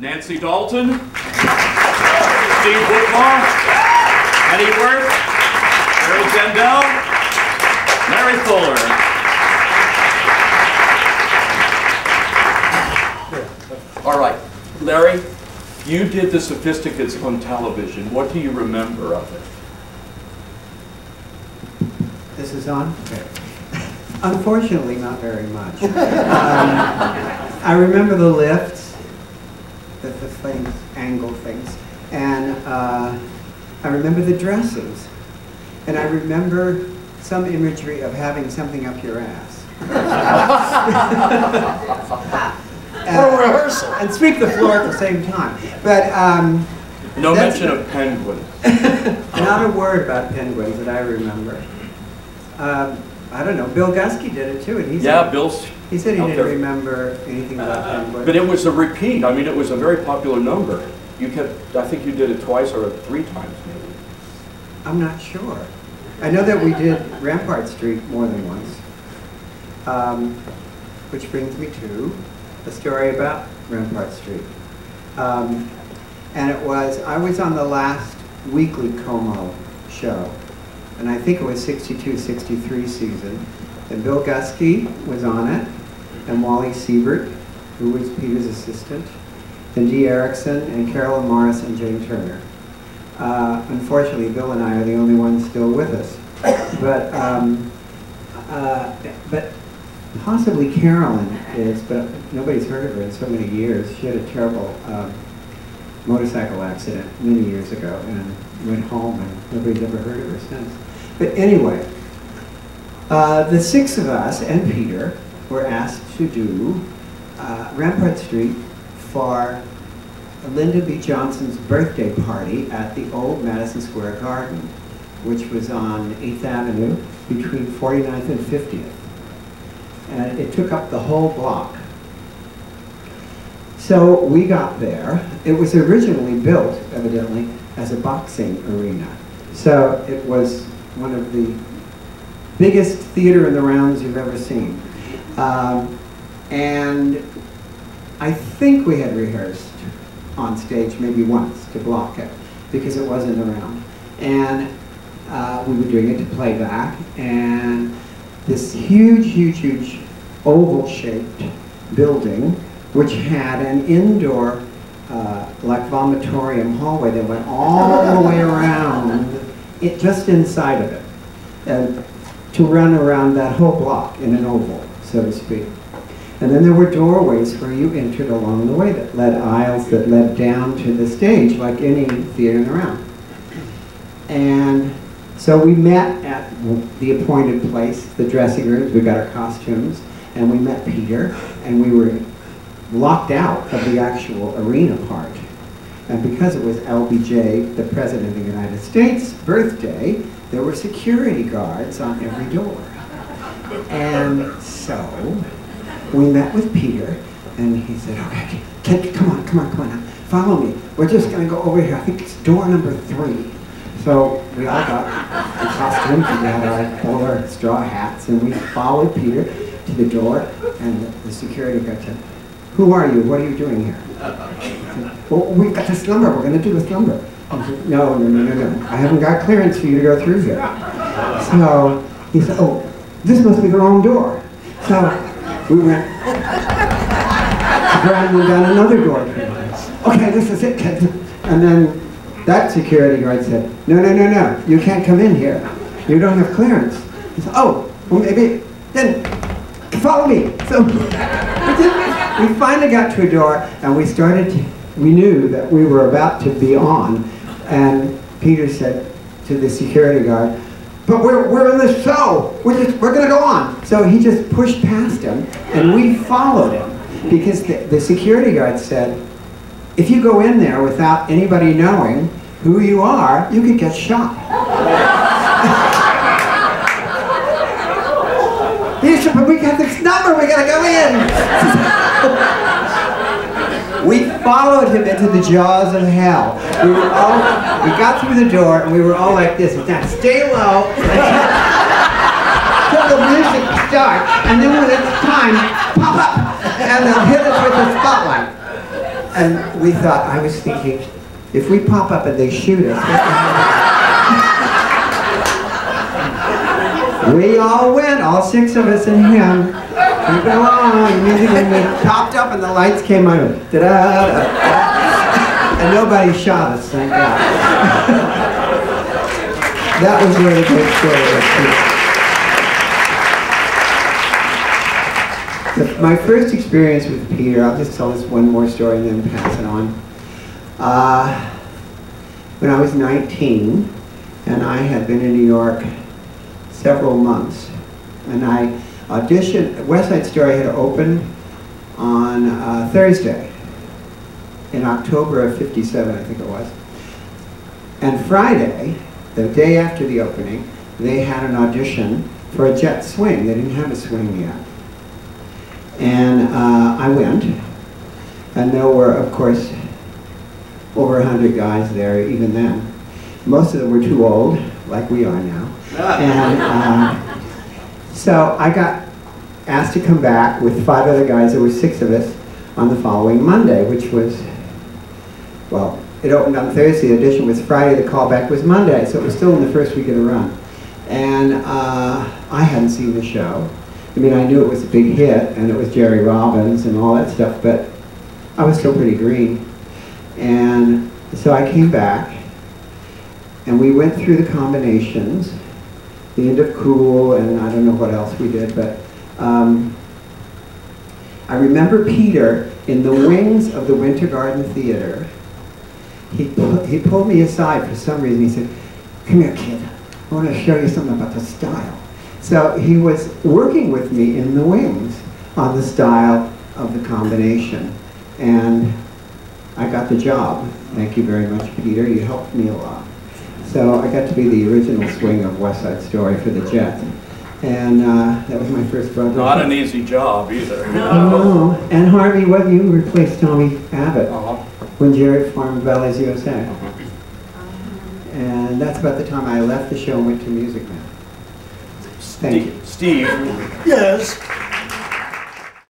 Nancy Dalton, Steve Whitmore, Eddie Worth, Gary Gendell, Larry Fuller. All right, Larry, you did the Sophisticates on television. What do you remember of it? This is on? Unfortunately, not very much. um, I remember the lifts, the, the things, angle things, and uh, I remember the dresses, and I remember some imagery of having something up your ass. What a rehearsal. And sweep the floor at the same time. But um, No That's- mention of penguins. not a word about penguins that I remember. Um, I don't know. Bill Gusky did it too, and he's Yeah, said Bill's, he said he didn't there. remember anything about penguins. but it was a repeat. I mean, it was a very popular number. You kept, I think you did it twice or three times maybe. I'm not sure. I know that we did Rampart Street more than once. Um, which brings me to a story about Rampart Street. Um, and it was, I was on the last weekly Como show, and I think it was 62, 63 season. And Bill Gusky was on it, and Wally Siebert, who was Peter's assistant, and Dee Erickson, and Carolyn Morris, and Jane Turner. Uh, unfortunately, Bill and I are the only ones still with us. But, um, uh, but possibly Carolyn is, but nobody's heard of her in so many years. She had a terrible um, motorcycle accident many years ago and went home, and nobody's ever heard of her since. But anyway, uh, the six of us and Peter were asked to do uh, Rampart Street for Lyndon B. Johnson's birthday party at the old Madison Square Garden, which was on 8th Avenue between 49th and 50th. And it took up the whole block. So we got there. It was originally built, evidently, as a boxing arena. So it was one of the biggest theater in the rounds you've ever seen. Um, and I think we had rehearsed on stage maybe once to block it because it wasn't around. And uh, we were doing it to playback and this huge, huge, huge oval-shaped building which had an indoor uh, like vomitorium hallway that went all the way around it just inside of it and to run around that whole block in an oval so to speak and then there were doorways where you entered along the way that led aisles that led down to the stage, like any theater in the round. And so we met at the appointed place, the dressing rooms, we got our costumes, and we met Peter, and we were locked out of the actual arena part. And because it was LBJ, the President of the United States' birthday, there were security guards on every door. And so, we met with Peter, and he said, okay, take, come on, come on, come on now, follow me. We're just gonna go over here, I think it's door number three. So we all got the costumes, and we had our, straw hats, and we followed Peter to the door, and the, security guard said, who are you, what are you doing here? Said, well, we've got this number, we're gonna do this number. Said, no, no, no, no, no, I haven't got clearance for you to go through here. So he said, oh, this must be the wrong door. So we went, ran down another door. Okay, this is it, kids. And then that security guard said, no, no, no, no, you can't come in here. You don't have clearance. Said, oh, well maybe, then follow me. So we, we finally got to a door and we started, to, we knew that we were about to be on. And Peter said to the security guard, but we're, we're in the show. We're just, we're gonna go on. So he just pushed past him and we followed him because the, the security guard said, if you go in there without anybody knowing who you are, you could get shot. but we got this number, we gotta go in. we followed him into the jaws of hell. We were all, we got through the door and we were all like this. Now stay low until the music starts, and then when it's time, pop up, and they'll hit us with the spotlight. And we thought, I was thinking, if we pop up and they shoot us, we all went, all six of us and him. It along, music, and we popped up and the lights came on. Da-da-da-da. And nobody shot us, thank God. that was where the great story My first experience with Peter, I'll just tell this one more story and then pass it on. Uh, when I was 19, and I had been in New York several months, and I auditioned, West Side Story had opened on uh, Thursday in October of 57, I think it was. And Friday, the day after the opening, they had an audition for a jet swing. They didn't have a swing yet. And uh, I went, and there were, of course, over a hundred guys there even then. Most of them were too old, like we are now. And uh, so I got asked to come back with five other guys. There were six of us on the following Monday, which was, well, it opened on Thursday. The audition was Friday. The callback was Monday, so it was still in the first week of the run. And uh, I hadn't seen the show. I mean, I knew it was a big hit, and it was Jerry Robbins and all that stuff, but I was still pretty green. And so I came back, and we went through the combinations, the end of Cool, and I don't know what else we did, but um, I remember Peter in the wings of the Winter Garden Theater. He, he pulled me aside for some reason. He said, Come here, kid. I want to show you something about the style. So he was working with me in the wings on the style of the combination. And I got the job. Thank you very much, Peter. You helped me a lot. So I got to be the original swing of West Side Story for the Jets. And uh, that was my first project. Not an easy job either. Oh, and Harvey, what you replaced Tommy Abbott Uh-huh. when Jerry formed Ballet's USA. And that's about the time I left the show and went to Music Man. Thank you. Steve, Steve, Yes.